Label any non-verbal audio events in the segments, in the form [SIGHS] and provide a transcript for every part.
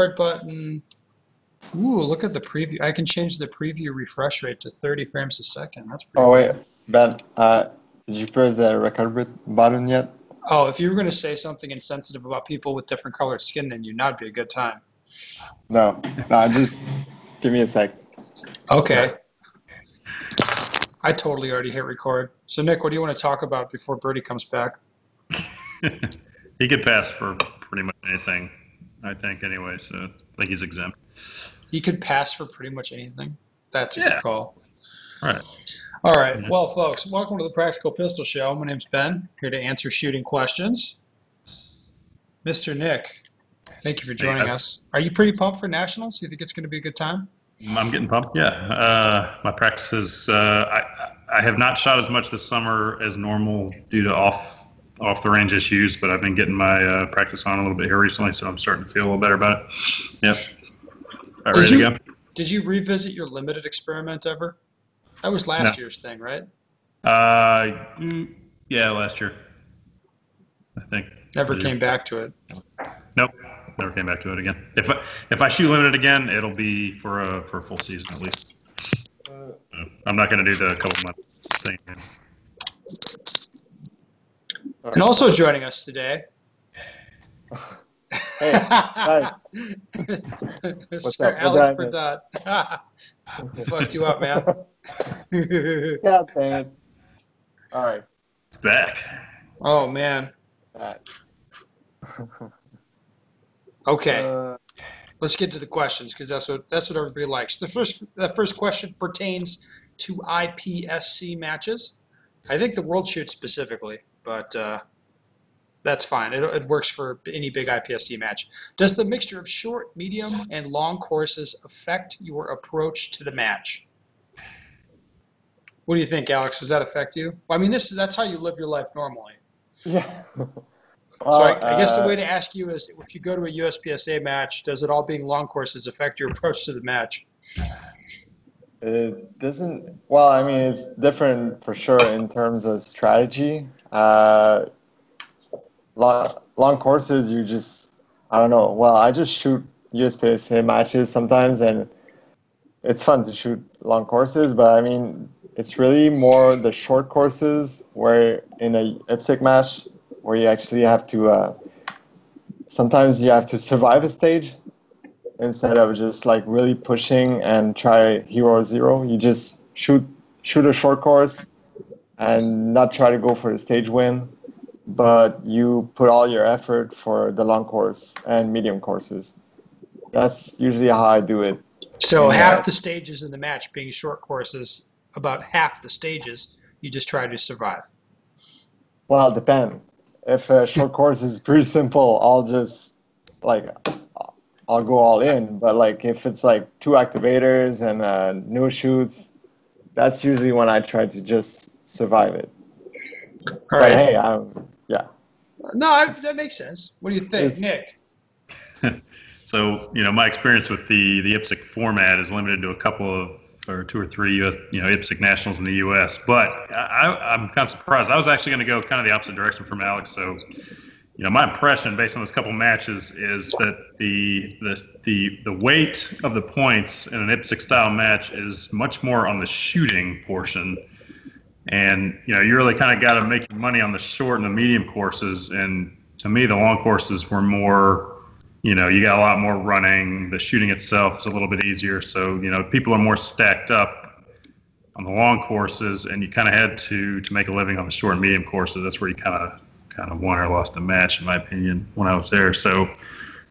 Start button. Ooh, look at the preview. I can change the preview refresh rate to 30 frames a second. That's pretty Oh wait, Ben, uh, did you press the record button yet? Oh, if you were going to say something insensitive about people with different colored skin than you, that'd be a good time. No, no, just give me a sec. Okay. I totally already hit record. So, Nick, what do you want to talk about before Birdie comes back? [LAUGHS] he could pass for pretty much anything, I think, anyway. So I think he's exempt. He could pass for pretty much anything. That's a Yeah. good call. Right. All right. Yeah. Well, folks, welcome to the Practical Pistol Show. My name's Ben, here to answer shooting questions. Mr. Nick, thank you for joining Yeah. us. Are you pretty pumped for nationals? You think it's going to be a good time? I'm getting pumped. Yeah. Uh, my practices. Uh, I I have not shot as much this summer as normal due to off off the range issues, but I've been getting my uh, practice on a little bit here recently, so I'm starting to feel a little better about it. Yep. All right, Did ready you- to go? Did you revisit your limited experiment ever? That was last No. year's thing, right? Uh, yeah, last year. I think. Never came back to it. Nope, never came back to it again. If I, if I shoot limited again, it'll be for a for a full season at least. Uh, I'm not going to do the couple months thing. And also joining us today. Hey, hi. Mr. [LAUGHS] What's up? Alex did I Burdott. [LAUGHS] Fucked you up, man. [LAUGHS] Yeah, dang it. All right. It's back. oh man. That. Okay, Uh, let's get to the questions because that's what that's what everybody likes. The first the first question pertains to IPSC matches. I think the World Shoot specifically, but uh, that's fine. It, it works for any big IPSC match. Does the mixture of short, medium, and long courses affect your approach to the match? What do you think, Alex? Does that affect you? Well, I mean, this is that's how you live your life normally. yeah. [LAUGHS] So I, I guess the uh, way to ask you is, if you go to a USPSA match, does it all being long courses affect your [LAUGHS] approach to the match? It doesn't. Well, I mean, it's different for sure in terms of strategy. Uh, long, long courses, you just, I don't know. Well, I just shoot USPSA matches sometimes, and it's fun to shoot long courses. But I mean, it's really more the short courses where in a IPSC match where you actually have to. Uh, sometimes you have to survive a stage instead of just like really pushing and try hero zero. You just shoot shoot a short course and not try to go for the stage win, but you put all your effort for the long course and medium courses. That's usually how I do it. So Yeah. half the stages in the match being short courses, about half the stages you just try to survive. Well, it depends. If a short course is pretty simple, I'll just like I'll go all in. But like if it's like two activators and uh, no shoots, that's usually when I try to just survive it. All But right. hey, um, yeah. No, I, that makes sense. What do you think, It's- Nick? [LAUGHS] So you know, my experience with the the IPSC format is limited to a couple of or two or three US, you know, IPSC nationals in the U.S. But I, I'm kind of surprised. I was actually going to go kind of the opposite direction from Alex. So, you know, my impression based on those couple matches is that the the the the weight of the points in an IPSC style match is much more on the shooting portion. And you know, you really kind of got to make your money on the short and the medium courses. And to me, the long courses were more you know, you got a lot more running. The shooting itself is a little bit easier. So, you know, people are more stacked up on the long courses, and you kind of had to to make a living on the short and medium courses. That's where you kind of kind of won or lost a match, in my opinion, when I was there. So,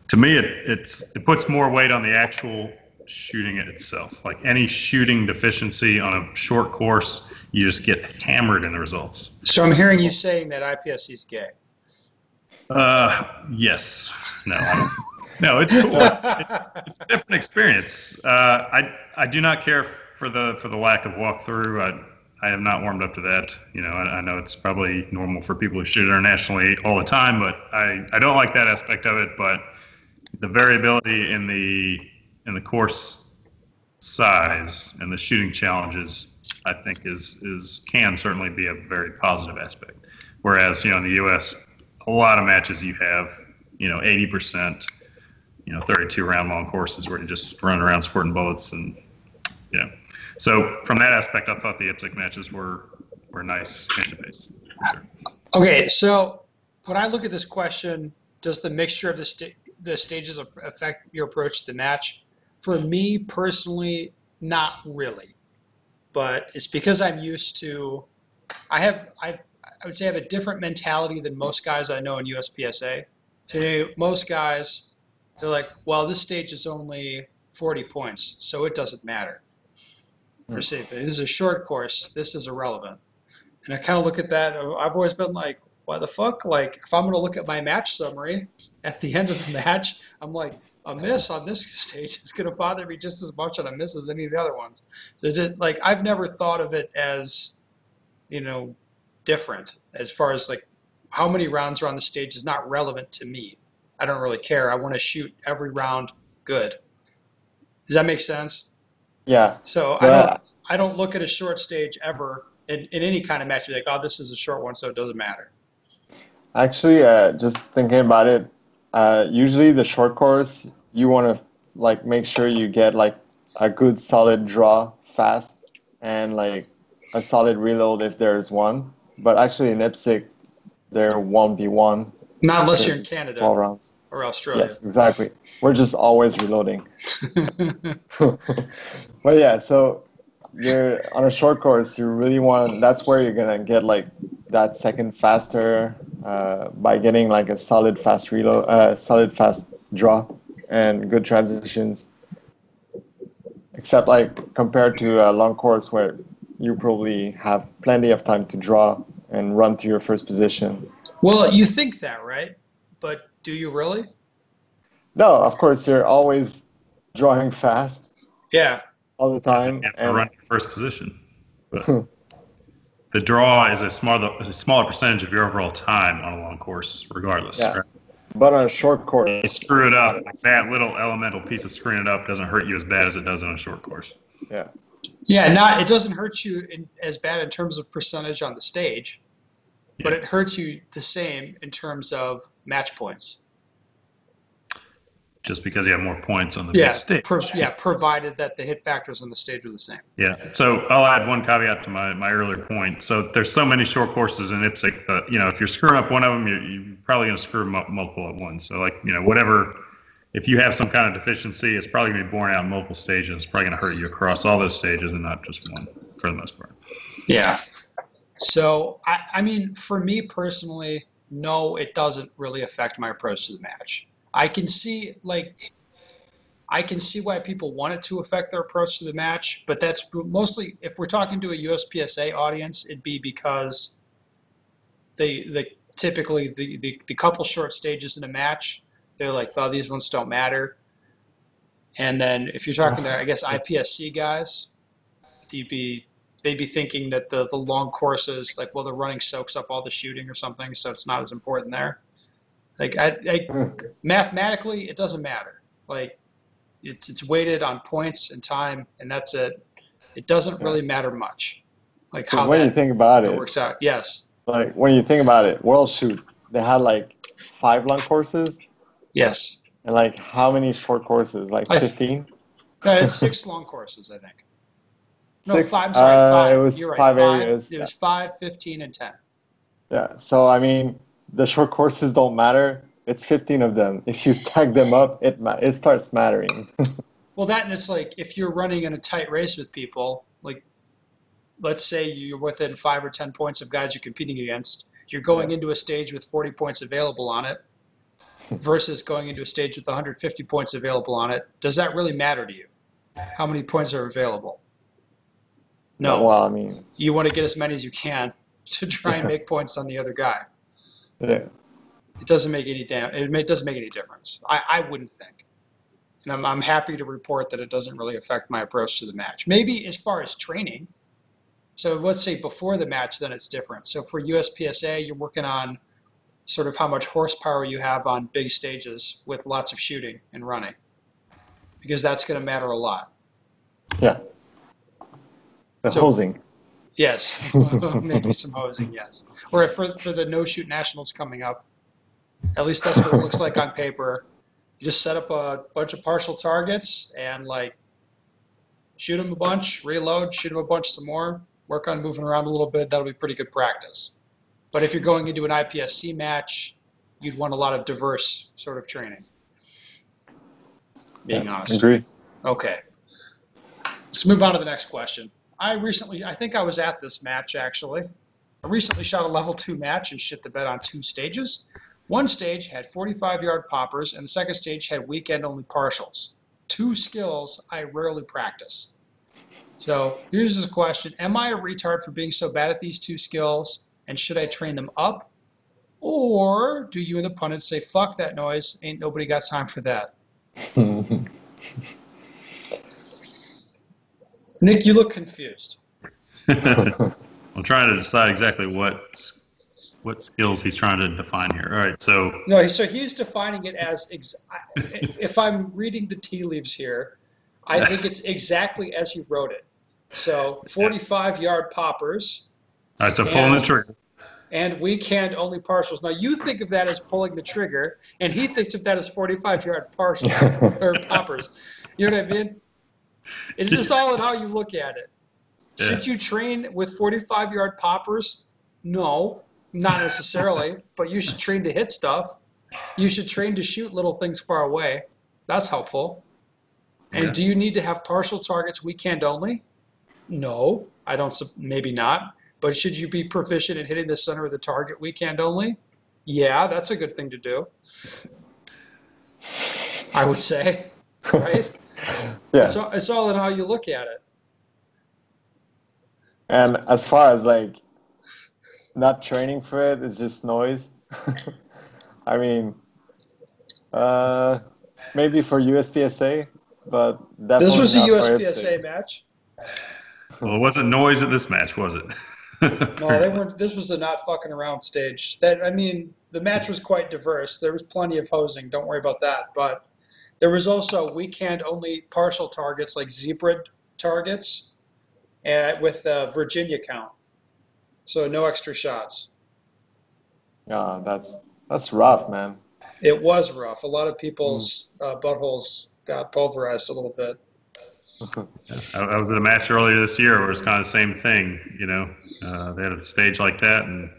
to me, it it's it puts more weight on the actual shooting it itself. Like any shooting deficiency on a short course, you just get hammered in the results. So I'm hearing you saying that IPSC is gay. Uh, yes. No. No, it's cool. it's a different experience. Uh, I I do not care for the for the lack of walkthrough. I I have not warmed up to that. You know, I, I know it's probably normal for people who shoot internationally all the time, but I, I don't like that aspect of it. But the variability in the in the course size and the shooting challenges, I think, is is can certainly be a very positive aspect. Whereas you know in the U.S. a lot of matches you have, you know, 80% you know 32 round long courses where you just run around squirting bullets and yeah. So from that aspect, I thought the IPSC matches were were nice for sure. Okay, so when I look at this question, does the mixture of the sta- the stages affect your approach to the match? For me personally, not really, but it's because I'm used to. I have I I would say I have a different mentality than most guys I know in USPSA. So most guys, they're like, well, this stage is only 40 points, so it doesn't matter. Or say, this is a short course, this is irrelevant. And I kind of look at that. I've always been like, why the fuck? Like, if I'm going to look at my match summary at the end of the match, I'm like, a miss on this [LAUGHS] stage is going to bother me just as much on a miss as any of the other ones. So, it did, like, I've never thought of it as, you know, different as far as like how many rounds are on the stage is not relevant to me. I don't really care. I want to shoot every round good. Does that make sense? Yeah, So I don't I don't look at a short stage ever in, in any kind of match. Be like, oh, this is a short one, so it doesn't matter. Actually, uh, just thinking about it, uh, usually the short course, you want to like make sure you get like a good solid draw fast and like a solid reload if there's one. But actually in IPSC, there won't be one. Not unless you're in Canada rounds. or Australia. Yes, exactly. We're just always reloading. [LAUGHS] [LAUGHS] but yeah, so you're on a short course. You really want. That's where you're gonna get like that second faster uh, by getting like a solid fast reload, uh, solid fast draw, and good transitions. Except like compared to a long course where you probably have plenty of time to draw and run to your first position. well, you think that, right? But do you really? No, of course you're always drawing fast Yeah. All the time. Yeah, for and- running first position. But [LAUGHS] the draw is a smaller a smaller percentage of your overall time on a long course, regardless. Yeah. right? But on a short You course, screw it up. That little elemental piece of screwing it up doesn't hurt you as bad as it does on a short course. yeah, Yeah, not it doesn't hurt you in, as bad in terms of percentage on the stage, but it hurts you the same in terms of match points. Just because you have more points on the Yeah, stage. pro, yeah, provided that the hit factors on the stage are the same. Yeah. So I'll add one caveat to my, my earlier point. So there's so many short courses in IPSC that, you know, if you're screwing up one of them, you're, you're probably going to screw them up multiple at once. So, like, you know, whatever, if you have some kind of deficiency, it's probably going to be borne out in multiple stages. It's probably going to hurt you across all those stages and not just one for the most part. Yeah. So I, I mean, for me personally, no, it doesn't really affect my approach to the match. I can see like I can see why people want it to affect their approach to the match, but that's mostly if we're talking to a USPSA audience, it'd be because they the typically the, the, the couple short stages in a match, they're like, oh, these ones don't matter. And then if you're talking to I guess IPSC guys, you'd be they'd be thinking that the, the long courses, like, well, the running soaks up all the shooting or something, so it's not as important there. Like, I, I mathematically, it doesn't matter. Like, it's it's weighted on points and time, and that's it. It doesn't really matter much. Like how when you think about that it, works out. Yes, like when you think about it, World Shoot, they had like five long courses yes. and like how many short courses? Like 15? No, it's six long courses, I think. No, Six? five. I'm sorry, Uh, five. it was You're right. five Five. areas, It was five, 15, and ten. Yeah. So, I mean, the short courses don't matter. It's 15 of them. If you stack them up, it, ma- it starts mattering. [LAUGHS] Well, that and it's like if you're running in a tight race with people, like let's say you're within five or ten points of guys you're competing against, you're going into a stage with 40 points available on it versus going into a stage with 150 points available on it. Does that really matter to you? How many points are available? No. Well, I mean, You want to get as many as you can to try and [LAUGHS] make points on the other guy. Yeah. It doesn't make any damn. It doesn't make any difference. I, I wouldn't think, and I'm I'm happy to report that it doesn't really affect my approach to the match. Maybe as far as training. So let's say before the match, then it's different. So for USPSA, you're working on sort of how much horsepower you have on big stages with lots of shooting and running, because that's going to matter a lot. Yeah. The So- hosing. Yes, [LAUGHS] [LAUGHS] maybe some hosing. Yes, or for for the no shoot nationals coming up, at least that's what it looks like on paper. You just set up a bunch of partial targets and like shoot them a bunch, reload, shoot them a bunch some more, work on moving around a little bit. That'll be pretty good practice. But if you're going into an IPSC match, you'd want a lot of diverse sort of training. Being Yeah, honest. Agree. Okay. Let's move on to the next question. I recently, I think I was at this match actually. I recently shot a level two match and shit the bed on two stages. One stage had 45 yard poppers, and the second stage had weak hand only partials. Two skills I rarely practice. So here's this question Am I a retard for being so bad at these two skills, and should I train them up? Or do you and the pundits say, fuck that noise, ain't nobody got time for that? [LAUGHS] Nick, you look confused. [LAUGHS] I'm trying to decide exactly what what skills he's trying to define here. All right, so No, so he's defining it as ex- if I'm reading the tea leaves here, I think it's exactly as he wrote it. So 45 yard poppers all right, so pulling the And- trigger. and weak hand only partials. Now you think of that as pulling the trigger, and he thinks of that as 45 yard partials [LAUGHS] or poppers. You know what I mean? It's just [LAUGHS] all in how you look at it. Yeah. Should you train with 45 yard poppers? No, not necessarily, [LAUGHS] but you should train to hit stuff. You should train to shoot little things far away. That's helpful. And Yeah. do you need to have partial targets weak hand only? No, I don't. Maybe not. But should you be proficient in hitting the center of the target weak hand only? Yeah, that's a good thing to do. I would say, [LAUGHS] right? Yeah. It's, all, it's all in how you look at it. And as far as like not training for it, it's just noise. [LAUGHS] I mean, uh, maybe for USPSA, but definitely This was a USPSA match. Well, it wasn't noise at this match, was it? [LAUGHS] No, they weren't. This was a not fucking around stage. That I mean, the match was quite diverse. There was plenty of hosing. Don't worry about that. But there was also weak hand only partial targets like zebra targets, and with uh, Virginia count. So no extra shots. Yeah, that's that's rough, man. It was rough. A lot of people's uh, buttholes got pulverized a little bit. [LAUGHS] I, I was at a match earlier this year where it was kind of the same thing. You know, uh, they had a stage like that, and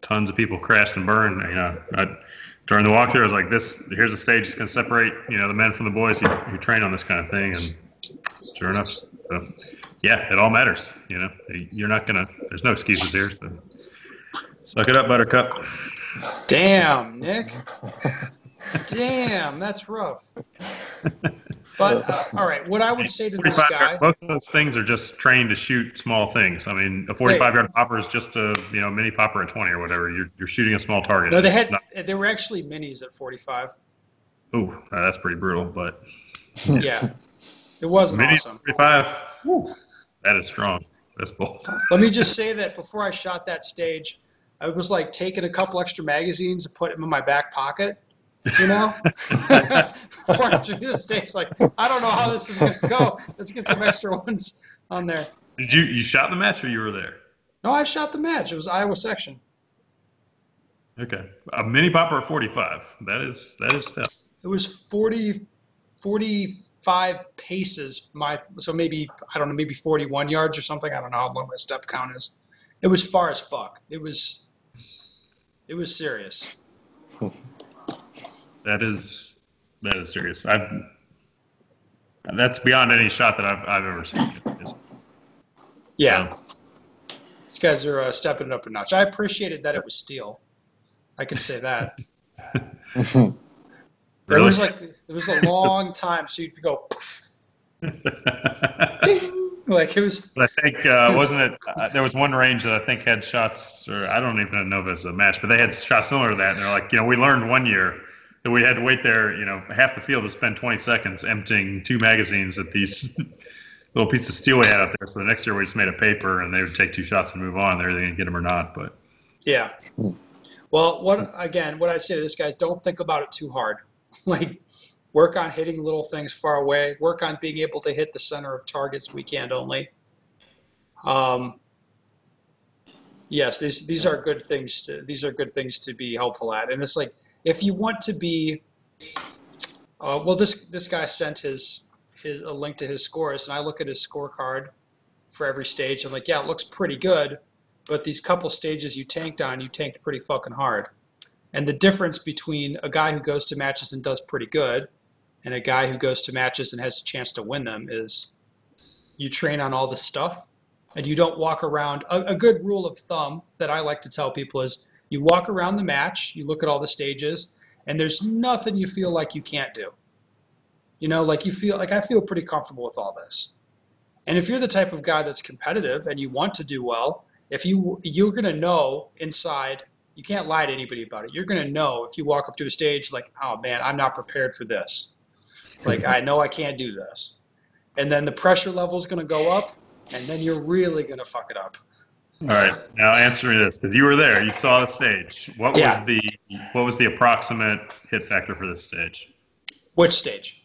tons of people crashed and burned. You know, I, during the walkthrough, I was like, "This here's a stage that's going to separate you know the men from the boys who, who train on this kind of thing." And sure enough, so, yeah, it all matters. You know, you're not gonna. There's no excuses here. So. Suck it up, Buttercup. Damn, Nick. [LAUGHS] Damn, that's rough. But uh, all right, what I would say to this guy. Most of those things are just trained to shoot small things. I mean, a 45 yard popper is just a you know mini popper at 20 or whatever. You're, you're shooting a small target. No, they had not- they were actually minis at 45. ooh, uh, that's pretty brutal. But Yeah, it wasn't mini awesome. 45, whew, that is strong. That's bold. Let me just say that before I shot that stage, I was like taking a couple extra magazines and put them in my back pocket. You know, before I drew the stage, like I don't know how this is going to go. Let's get some extra ones on there. Did you you shot the match or you were there? No, I shot the match. It was Iowa section. Okay, a mini popper at 45. That is that is tough. It was 40, 45 paces. My so maybe I don't know, maybe 41 yards or something. I don't know how long my step count is. It was far as fuck. It was, it was serious. [LAUGHS] That is that is serious. I've that's beyond any shot that I've I've ever seen. Yeah. These guys are uh, stepping it up a notch. I appreciated that it was steel. I can say that. [LAUGHS] It was like it was a long time, so you'd go [LAUGHS] like it was. I think uh, wasn't it? Uh, there was one range that I think had shots, or I don't even know if it's a match, but they had shots similar to that. And they're like, you know, we learned one year that we had to wait there, you know, half the field to spend 20 seconds emptying two magazines at these [LAUGHS] little piece of steel we had out there. So the next year we just made a paper, and they would take two shots and move on. They're going to get them or not, but Yeah. Well, what again? What I say to this guy is, don't think about it too hard. [LAUGHS] Like, work on hitting little things far away. Work on being able to hit the center of targets weak hand only. Um, yes, these these are good things. To, these are good things to be helpful at. And it's like if you want to be Uh, well, this this guy sent his his a link to his scores, and I look at his scorecard for every stage. I'm like, yeah, it looks pretty good, but these couple stages you tanked on, you tanked pretty fucking hard. And the difference between a guy who goes to matches and does pretty good, and a guy who goes to matches and has a chance to win them is you train on all this stuff, and you don't walk around. A, a good rule of thumb that I like to tell people is you walk around the match, you look at all the stages, and there's nothing you feel like you can't do. You know, like you feel like I feel pretty comfortable with all this. And if you're the type of guy that's competitive and you want to do well, if you you're gonna know inside, you can't lie to anybody about it. You're gonna know if you walk up to a stage like, oh man, I'm not prepared for this. Like I know I can't do this. And then the pressure level is gonna go up, and then you're really gonna fuck it up. All right, now answer me this because you were there, you saw the stage. What Yeah. was the what was the approximate hit factor for this stage? Which stage?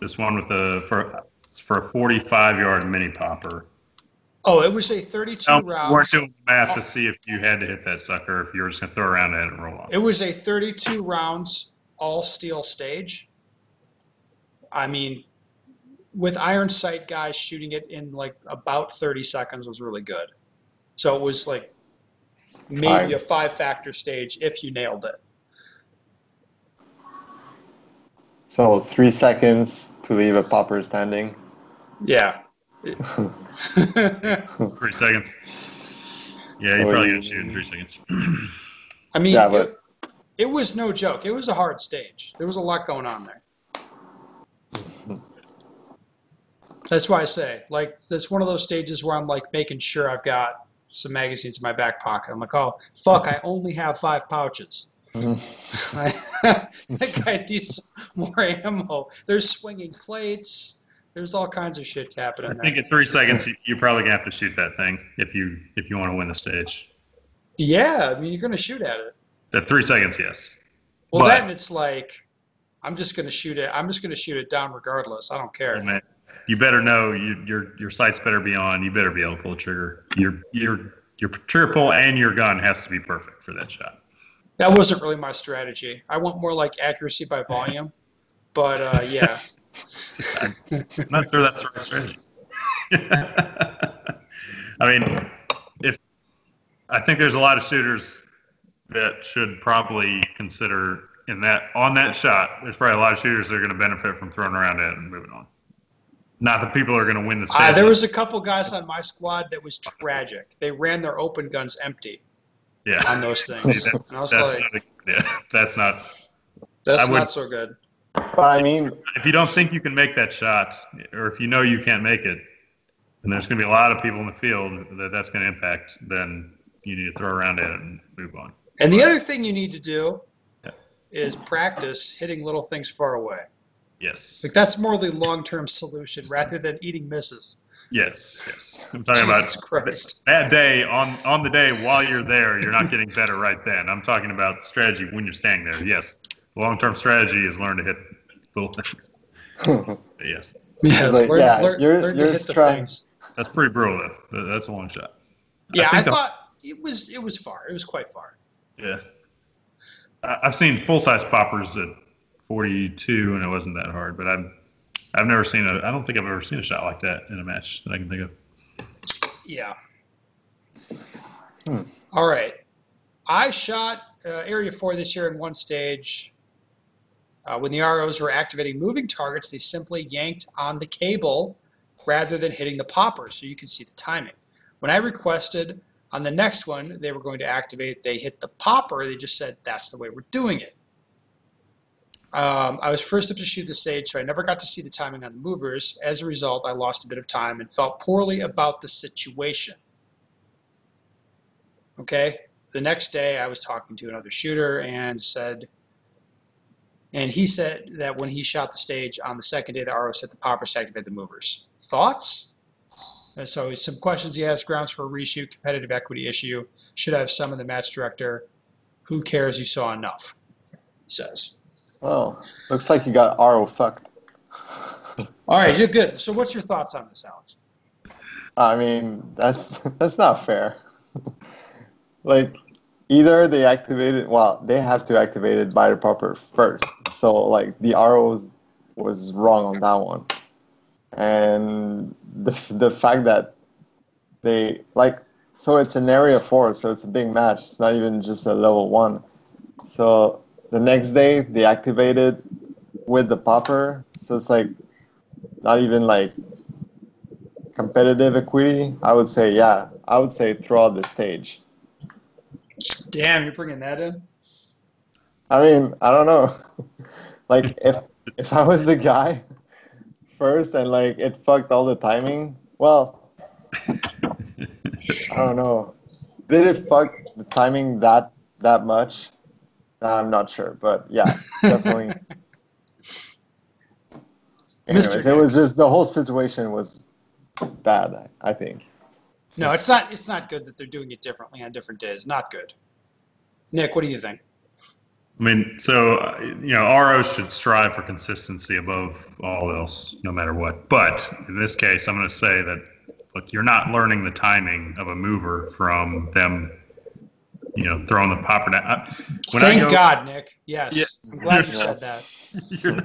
This one with the for for a 45 yard mini popper. Oh, it was a 32 No, we weren't doing the math to oh. see if you had to hit that sucker, if you were just gonna throw around it and roll off. It was a 32 rounds all steel stage. I mean, with iron sight guys shooting it in like about 30 seconds was really good. So it was like maybe Five. a five factor stage if you nailed it. So three seconds to leave a popper standing. Yeah. [LAUGHS] Three seconds. Yeah, you So probably you- gonna shoot in three seconds. [CLEARS THROAT] I mean, Yeah, but- it, it was no joke. It was a hard stage. There was a lot going on there. [LAUGHS] That's why I say, like, that's one of those stages where I'm like making sure I've got some magazines in my back pocket. I'm like, oh, fuck, I only have five pouches. Mm-hmm. [LAUGHS] that guy needs more ammo. There's swinging plates. There's all kinds of shit I happening there. think at three seconds, you- you're probably gonna have to shoot that thing if you if you want to win the stage. Yeah, I mean, you're going to shoot at it. At three seconds, yes. Well, But- then it's like, I'm just going to shoot it. I'm just going to shoot it down regardless. I don't care. You better know you, your your sights better be on. You better be able to pull the trigger. Your your your trigger pull and your gun has to be perfect for that shot. That wasn't really my strategy. I want more like accuracy by volume. But uh, yeah, [LAUGHS] [LAUGHS] I'm not sure that's the right strategy. [LAUGHS] I mean, if I think there's a lot of shooters that should probably consider in that on that shot. There's probably a lot of shooters that are going to benefit from throwing around it and moving on. Not that people are going to win the stage. uh, there was a couple guys on my squad that was tragic. They ran their open guns empty yeah. on those [LAUGHS] See, things. that's, And I was that's like, not a, yeah, that's not. that's I would- not so good. But I mean, If you don't think you can make that shot, or if you know you can't make it, and there's going to be a lot of people in the field that that's going to impact, then you need to throw around it and move on. And the other thing you need to do Yeah. is practice hitting little things far away. Yes. Like that's more the long-term solution rather than eating misses. Yes. Yes. I'm talking Jesus about Christ. that day on on the day while you're there. You're not getting better right then. I'm talking about strategy when you're staying there. Yes. the Long-term strategy is learn to hit little things. [LAUGHS] Yes. Yeah, Like, learn, yeah, learn, you're- learn you're to hit the trying- things. That's pretty brutal though. That's a long shot. Yeah, I, think the- thought it was it was far. It was quite far. Yeah. I- I've seen full size poppers at 42, and it wasn't that hard. But I've I've never seen a. I don't think I've ever seen a shot like that in a match that I can think of. Yeah. Hmm. All right. I shot uh, Area 4 this year in one stage. Uh, when the ROs were activating moving targets, they simply yanked on the cable rather than hitting the popper so you could see the timing. When I requested on the next one they were going to activate, they hit the popper, they just said, that's the way we're doing it. Um, I was first up to shoot the stage, so I never got to see the timing on the movers. As a result, I lost a bit of time and felt poorly about the situation. Okay, the next day I was talking to another shooter and said, and he said that when he shot the stage on the second day, the ROs hit the poppers to activate the movers. Thoughts? Uh, So some questions he asked, grounds for a reshoot, competitive equity issue. Should I have summoned the match director? Who cares? You saw enough. He says. Oh, looks like you got RO fucked. All right, you're good. So what's your thoughts on this, Alex? I mean, that's that's not fair. like, either they activate it. Well, they have to activate it by the proper first. So like the RO was wrong on that one. And the the fact that they like so it's an area four, so it's a big match. It's not even just a level one. So the next day they activated with the popper, so it's like not even like competitive equity. I would say yeah, I would say throughout the stage. Damn, you're bringing that in. I mean, I don't know. [LAUGHS] like if if I was the guy first and like it fucked all the timing, well, I don't know. Did it fuck the timing that that much? I'm not sure, but yeah, definitely. [LAUGHS] Anyways, Mr. it was just the whole situation was bad. I think. No, it's not. It's not good that they're doing it differently on different days. Not good. Nick, what do you think? I mean, so uh, you know, ROs should strive for consistency above all else, no matter what. But in this case, I'm going to say that look, you're not learning the timing of a mover from them, you know, throwing the popper down. I- When I Thank go- God, Nick. Yes, Yeah. I'm glad you said that.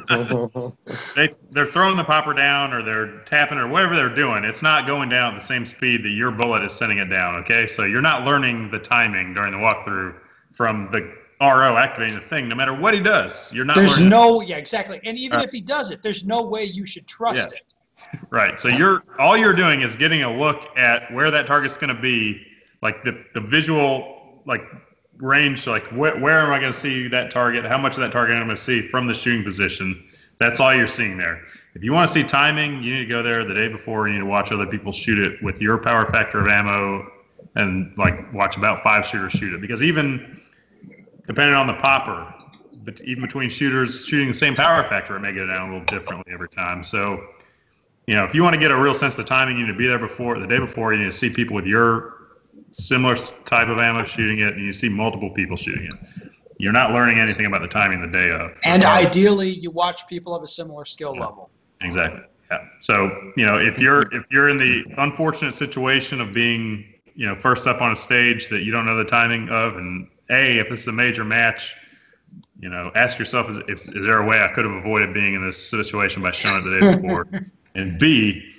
Not, [LAUGHS] they, they're throwing the popper down or they're tapping or whatever they're doing. It's not going down at the same speed that your bullet is sending it down. Okay, so you're not learning the timing during the walkthrough from the RO activating the thing, no matter what he does. You're not. There's learning no, yeah, exactly. And even Uh, if he does it, there's no way you should trust Yeah. it. [LAUGHS] Right. So you're all you're doing is getting a look at where that target's going to be, like the the visual like range, like where where am I going to see that target? How much of that target am I going to see from the shooting position? That's all you're seeing there. If you want to see timing, you need to go there the day before. You need to watch other people shoot it with your power factor of ammo, and like watch about five shooters shoot it. Because even depending on the popper, but even between shooters shooting the same power factor, it may go down a little differently every time. So you know, if you want to get a real sense of the timing, you need to be there before the day before. You need to see people with your similar type of ammo shooting it, and you see multiple people shooting it. You're not learning anything about the timing the day of. And ideally, you watch people of a similar skill level. Exactly. Yeah. So you know, if you're if you're in the unfortunate situation of being you know first up on a stage that you don't know the timing of, and a if is a major match, you know, ask yourself is, if, is there a way I could have avoided being in this situation by showing it the day before, [LAUGHS] and b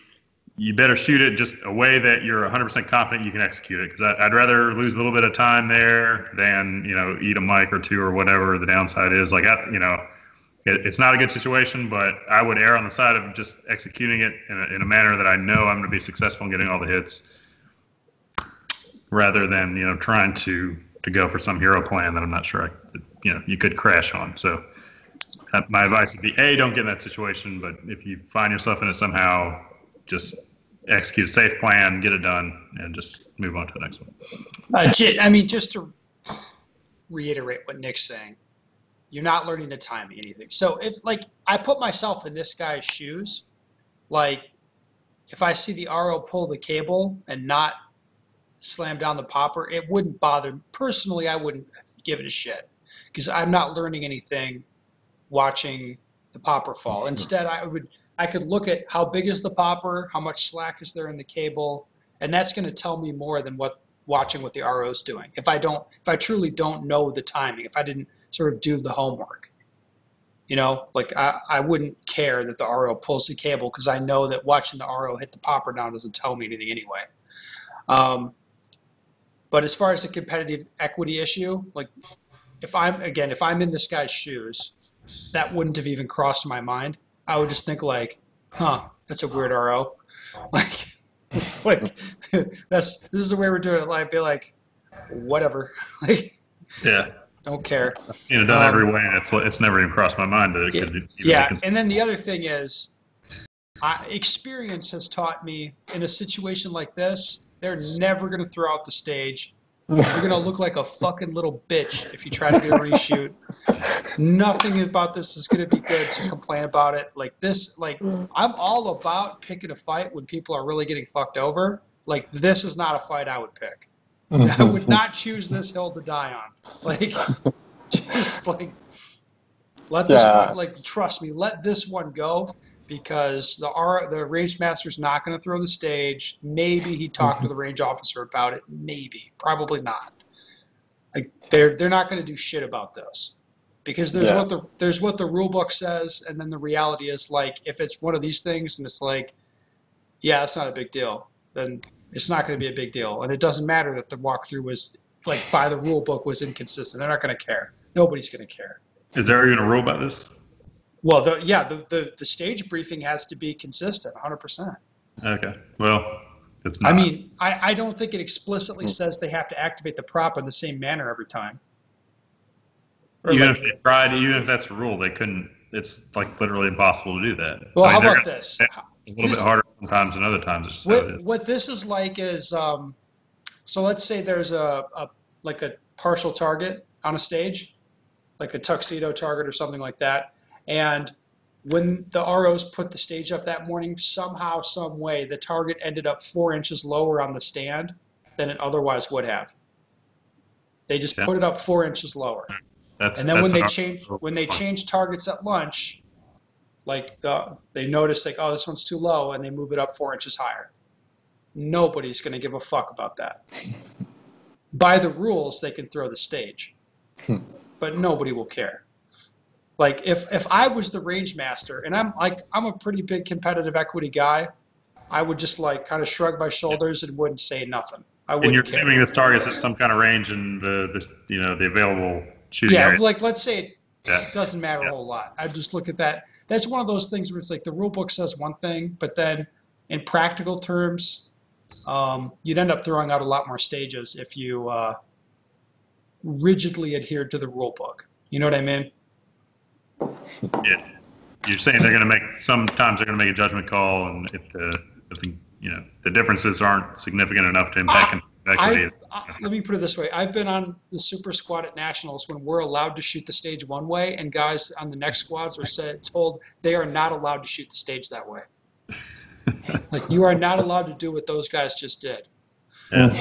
you better shoot it just a way that you're 100% confident you can execute it because I'd rather lose a little bit of time there than you know eat a mic or two or whatever the downside is like you know it, it's not a good situation, but I would err on the side of just executing it in a, in a manner that I know I'm going to be successful in getting all the hits, rather than you know trying to to go for some hero plan that I'm not sure I, you know you could crash on. So uh, my advice would be: a, don't get in that situation, but if you find yourself in it somehow, just execute a safe plan, get it done, and just move on to the next one. Uh, I mean, just to reiterate what Nick's saying, you're not learning the time anything. So if like I put myself in this guy's shoes, like if I see the RO pull the cable and not slam down the popper, it wouldn't bother. Personally, I wouldn't give it a shit because I'm not learning anything watching the popper fall. Instead, I would I could look at how big is the popper, how much slack is there in the cable, and that's going to tell me more than what watching what the RO is doing. If I don't, if I truly don't know the timing, if I didn't sort of do the homework, you know, like I, I wouldn't care that the RO pulls the cable because I know that watching the RO hit the popper down doesn't tell me anything anyway. Um, but as far as the competitive equity issue, like if I'm again, if I'm in this guy's shoes, that wouldn't have even crossed my mind. I would just think like, huh, that's a weird RO. [LAUGHS] Like, [LAUGHS] like [LAUGHS] that's this is the way we're doing it. Like, be like, whatever. like, Yeah, don't care. you know, done Um, every way, and it's it's never even crossed my mind that it could. be Yeah, and then the other thing is, I, experience has taught me in a situation like this, they're never going to throw out the stage. You're going to look like a fucking little bitch if you try to get a reshoot. Nothing about this is going to be good to complain about it. Like this, like mm. I'm all about picking a fight when people are really getting fucked over. Like this is not a fight I would pick. I mm-hmm. would not choose this hill to die on. Like, [LAUGHS] just like let this Yeah. one, like trust me, let this one go because the R the range master's not going to throw the stage. Maybe he talked to mm-hmm. the range officer about it. Maybe, probably not. Like they're they're not going to do shit about this. because there's Yeah. what the there's what the rule book says, and then the reality is like if it's one of these things and it's like, yeah, it's not a big deal, then it's not going to be a big deal, and it doesn't matter that the walkthrough was like by the rule book was inconsistent. They're not going to care. Nobody's going to care. Is there even a rule about this? Well, the yeah, the, the the stage briefing has to be consistent, 100. percent Okay. Well, it's not. I mean, I, I don't think it explicitly says they have to activate the prop in the same manner every time. Or even like- if they tried, even if that's a rule, they couldn't. It's like literally impossible to do that. well, I how mean, they're about gonna- this? A little this- bit harder sometimes than other times. It's just how it What, what this is like is, um, so let's say there's a, a like a partial target on a stage, like a tuxedo target or something like that, and when the ROs put the stage up that morning, somehow, some way, the target ended up four inches lower on the stand than it otherwise would have. They just Yeah. put it up four inches lower. That's, And then when they change when they change targets at lunch, like the, they notice like oh this one's too low and they move it up four inches higher. Nobody's going to give a fuck about that. By the rules, they can throw the stage, hmm. but nobody will care. Like if if I was the range master and I'm like I'm a pretty big competitive equity guy, I would just like kind of shrug my shoulders and wouldn't say nothing. I wouldn't. And you're care. assuming this target's at some kind of range and the, the you know the available shooting Yeah, area. like let's say it Yeah. It doesn't matter Yeah. a whole lot. I just look at that. That's one of those things where it's like the rule book says one thing, but then in practical terms, um, you'd end up throwing out a lot more stages if you uh, rigidly adhered to the rule book. You know what I mean? Yeah. You're saying they're going to make sometimes they're going to make a judgment call, and if the, if the you know the differences aren't significant enough to impact equity, I, I, uh, let me put it this way: I've been on the super squad at nationals when we're allowed to shoot the stage one way, and guys on the next squads are said, told they are not allowed to shoot the stage that way. [LAUGHS] like you are not allowed to do what those guys just did. yeah.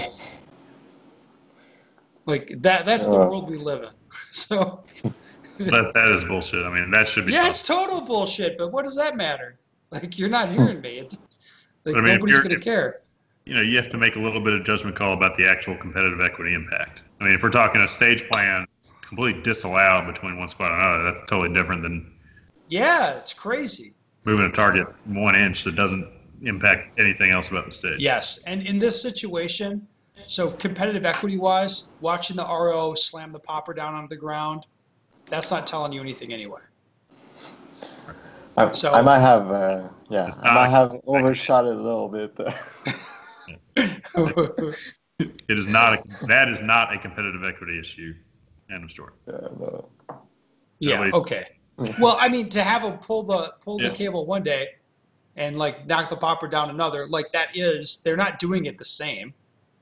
Like that that's the uh. world we live in. [LAUGHS] So that, that is bullshit. I mean, that should be. yeah, it's total bullshit, but what does that matter? Like you're not hmm. hearing me. It, like I mean, nobody's gonna care. you know, you have to make a little bit of judgment call about the actual competitive equity impact. I mean, if we're talking a stage plan completely disallowed between one spot and another, that's totally different than Yeah, it's crazy. moving a target one inch that doesn't impact anything else about the stage. Yes, and in this situation, so competitive equity wise, watching the RO slam the popper down onto the ground, that's not telling you anything anyway. I, So- I might have, uh, yeah, I might have overshot it a little bit. [LAUGHS] It is not a, that is not a competitive equity issue. End of story. yeah, no. yeah, okay. Well, I mean, to have them pull the pull the cable one day and like knock the popper down another, like that is they're not doing it the same.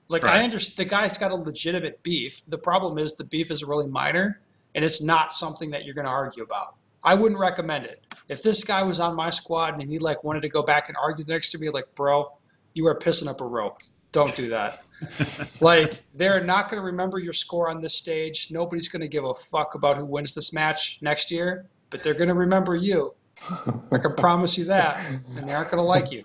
Like I understand the guy's got a legitimate beef. The problem is the beef is really minor and it's not something that you're going to argue about. I wouldn't recommend it. If this guy was on my squad and he like wanted to go back and argue next to me, like, bro, you are pissing up a rope. Don't do that. [LAUGHS] like, they're not going to remember your score on this stage. Nobody's going to give a fuck about who wins this match next year, but they're going to remember you. I can promise you that, and they aren't going to like you.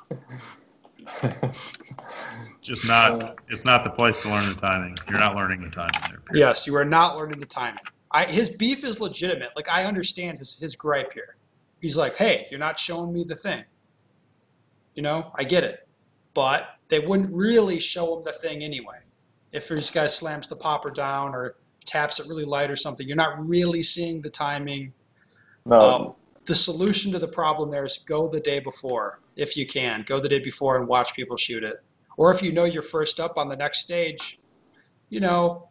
Just not. It's not the place to learn the timing. You're not learning the timing there. period. Yes, you are not learning the timing. I, his beef is legitimate. Like I understand his his gripe here. He's like, "Hey, you're not showing me the thing." You know, I get it, but they wouldn't really show him the thing anyway. If this guy slams the popper down or taps it really light or something, you're not really seeing the timing. no, Um, the solution to the problem there is go the day before, if you can. Go the day before and watch people shoot it. Or if you know you're first up on the next stage, you know,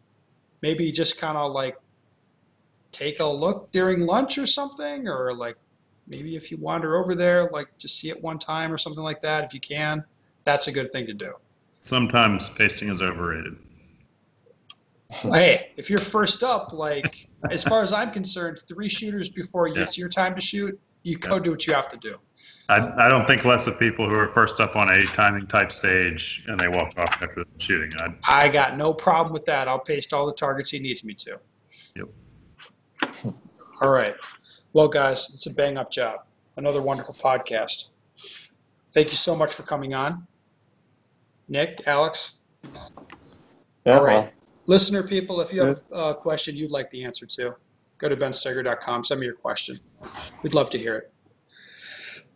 maybe just kind of like take a look during lunch or something, or like maybe if you wander over there, like just see it one time or something like that, if you can. That's a good thing to do. Sometimes pasting is overrated. Hey, if you're first up, like as far as I'm concerned, three shooters before Yeah. it's your time to shoot, you go Yeah. do what you have to do. I, I don't think less of people who are first up on a timing type stage and they walk off after the shooting. I, I got no problem with that. I'll paste all the targets he needs me to. Yep. All right. Well, guys, it's a bang up job. Another wonderful podcast. Thank you so much for coming on. Nick, Alex, yeah, all right. well, listener people, if you have a question you'd like the answer to, go to benstoeger.com. Send me your question. We'd love to hear it.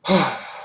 [SIGHS]